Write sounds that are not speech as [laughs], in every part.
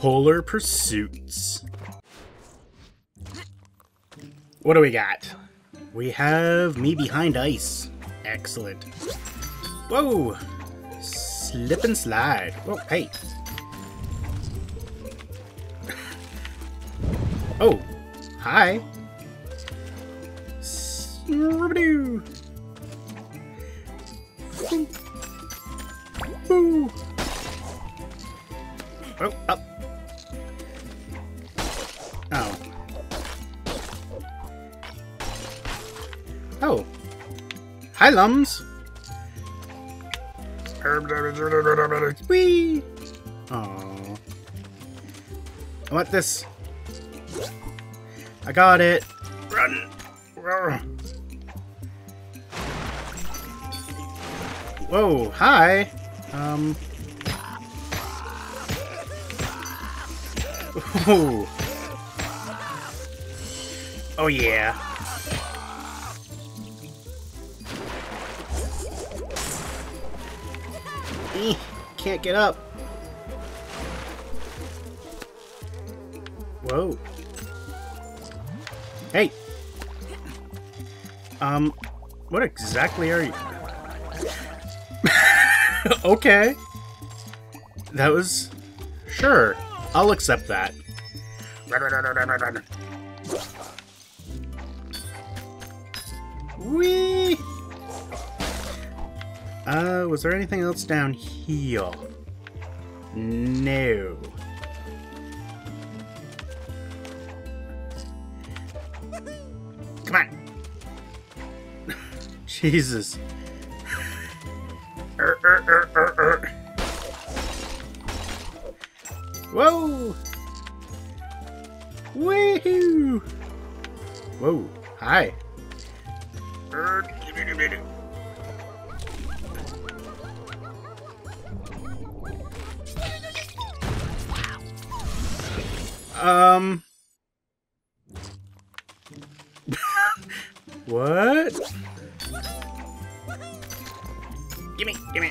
Polar Pursuits. What do we got? We have me behind ice. Excellent. Whoa! Slip and slide. Oh, hey. [laughs] oh, hi. Oh, up. Hi, Lums. Whee! Oh. I want this. I got it. Run! Whoa, hi. Um. Ooh. [laughs] Oh yeah. Eh, can't get up. Whoa. Hey. Um, what exactly are you? [laughs] okay. That was... Sure. I'll accept that. Whee! Uh, was there anything else down here? No. Come on. [laughs] Jesus. Er, er, er, er, er. Whoa! Woohoo! Whoa, hi. What? Gimme, gimme.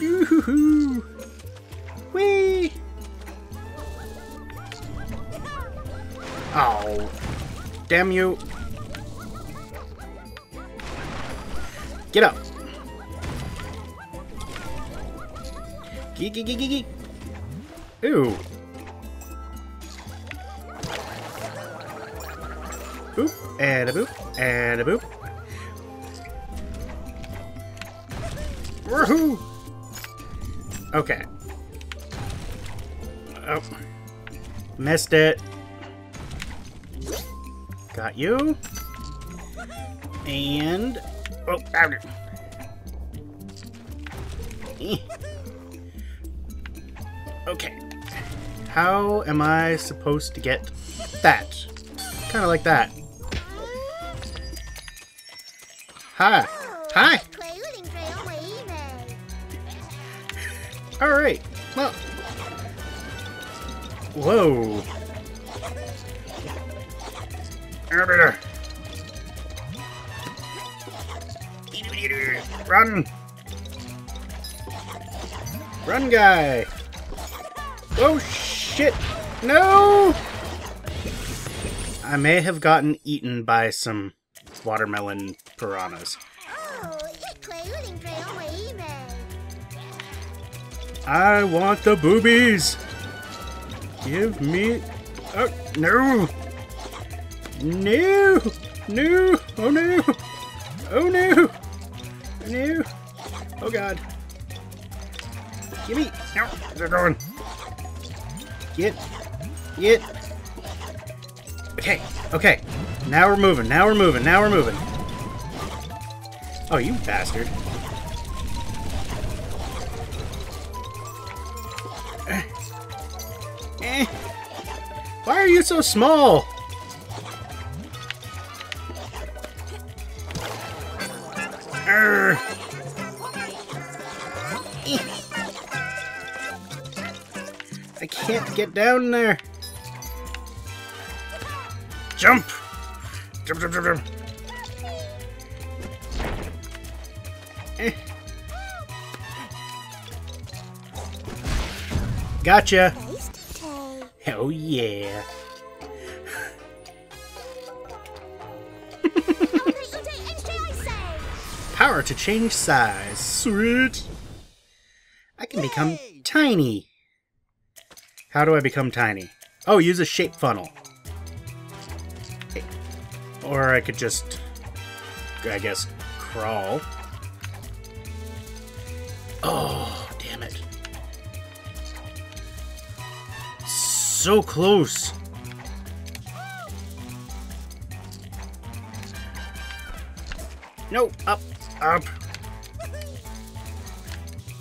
Yoo-hoo-hoo. Whee! Oh. Damn you. Get up. Geek, geek, geek, geek. Ooh. And a boop, and a boop. Woohoo! Okay. Oh. Missed it. Got you. And... Oh, found it. Okay. How am I supposed to get that? Kind of like that. Hi. Hi. Alright. Well. Whoa. Run! Run, guy! Oh, shit! No! I may have gotten eaten by some watermelon piranhas. I want the boobies! Give me... Oh, no! No! No! Oh, no! Oh, no! No! Oh, God. Give me... No! They're going. Get. Get. Okay. Okay. Now we're moving. Now we're moving. Now we're moving. Oh, you bastard. Eh. Why are you so small? Eh. I can't get down there. Jump! Jump, jump, jump, jump. Gotcha. Tasty. Oh yeah. L-P-E-D extra I say. Power to change size. Sweet. I can become tiny. How do I become tiny? Oh, use a shape funnel. Or I could just, I guess, crawl. Oh, damn it. So close. No, up, up.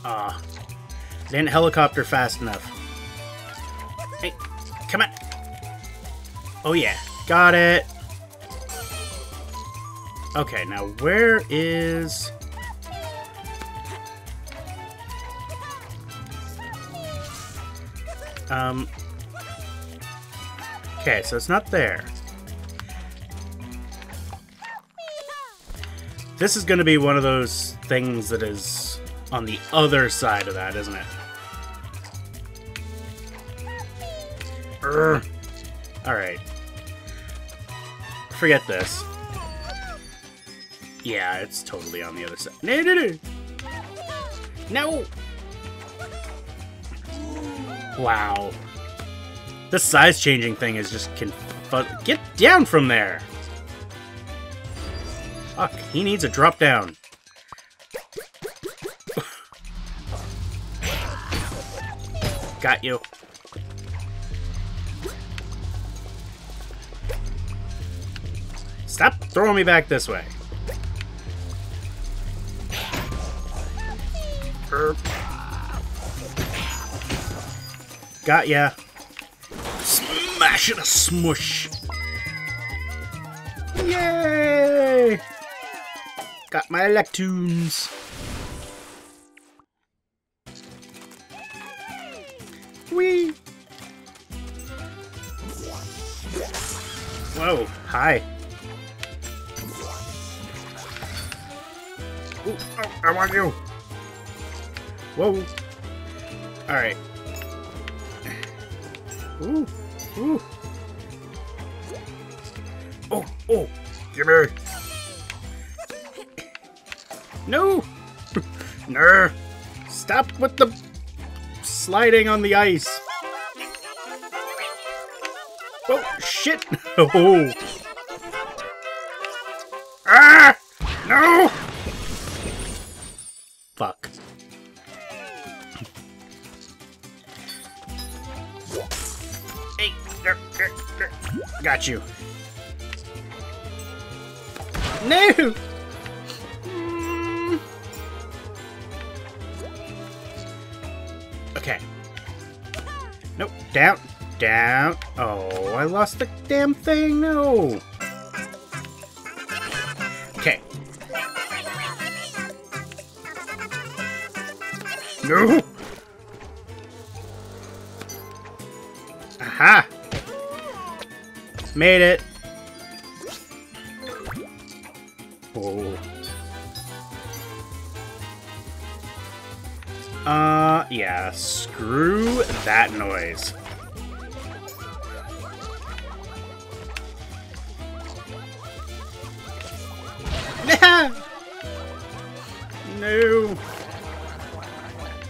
Ah, didn't helicopter fast enough. Hey, come on. Oh yeah, got it. Okay, now where is... Um... Okay, so it's not there. This is going to be one of those things that is on the other side of that, isn't it? Urgh. Alright. Forget this. Yeah, it's totally on the other side. No, no, no! No! Wow. This size changing thing is just confu- Get down from there! Fuck, he needs a drop down. [laughs] Got you. Stop throwing me back this way. Got ya. Smash and a smush. Yay! Got my Electoons. Whee! Whoa, hi. Ooh, oh, I want you. Whoa. Alright. Ooh, Oh, oh, give me. No! [laughs] no! Stop with the sliding on the ice. Oh, shit! [laughs] Oh! Ah! No! Got you. No! Mm. Okay. Nope. Down. Down. Oh, I lost the damn thing. No. Okay. No. Aha. Made it. Oh. Uh, yeah, screw that noise. [laughs] no.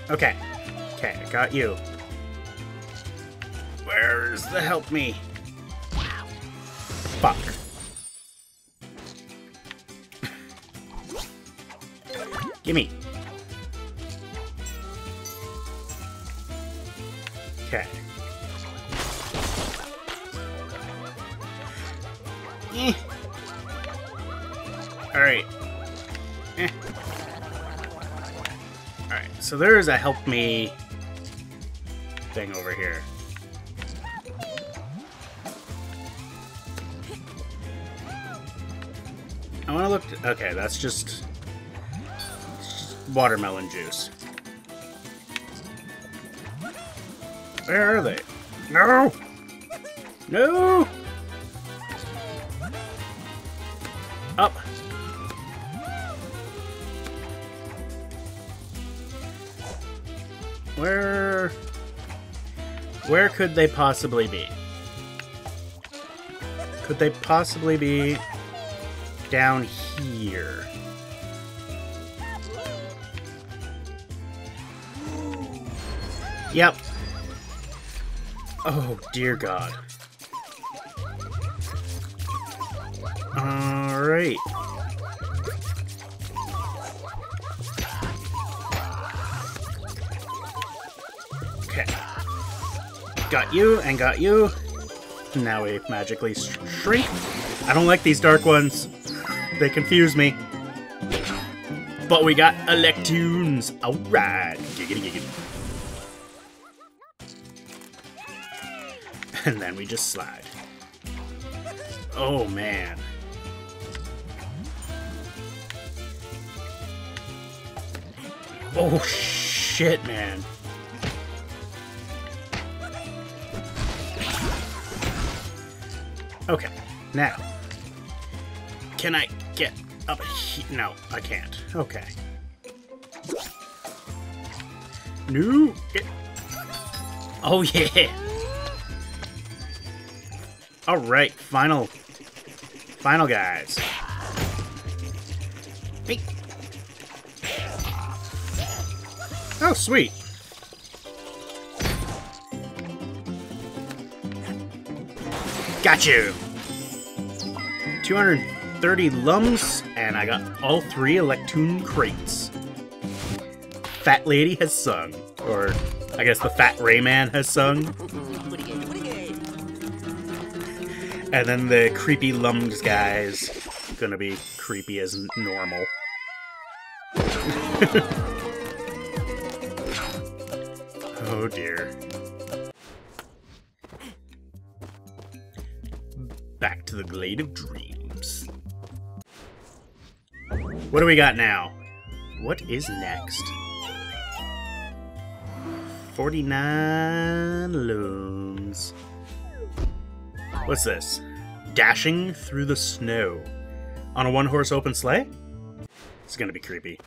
Okay. Okay, I got you. Where's the help me? Fuck. Gimme. Okay. Eh. Alright. Eh. Alright, so there is a help me thing over here. I want to look. Okay, that's just watermelon juice. Where are they? No! No! Up. Where? Where could they possibly be? Could they possibly be down here? Yep. Oh, dear God. Alright. Okay. Got you, and got you. Now we magically sh shrink. I don't like these dark ones. They confuse me. But we got Electoons. Alright. Giggity giggity. [laughs] And then we just slide. Oh man. Oh shit, man. Okay, now. Can I get up here? No, I can't. Okay. No! Get... Oh yeah! Alright, final. Final guys. Hey. Oh, sweet. Got you. 230 lums, and I got all three Electoon crates. Fat Lady has sung. Or, I guess the Fat Rayman has sung. And then the creepy Lums guy's gonna be creepy as normal. [laughs] oh dear. Back to the Glade of Dreams. What do we got now? What is next? 49 lums. What's this? Dashing through the snow. On a one horse open sleigh? It's gonna be creepy.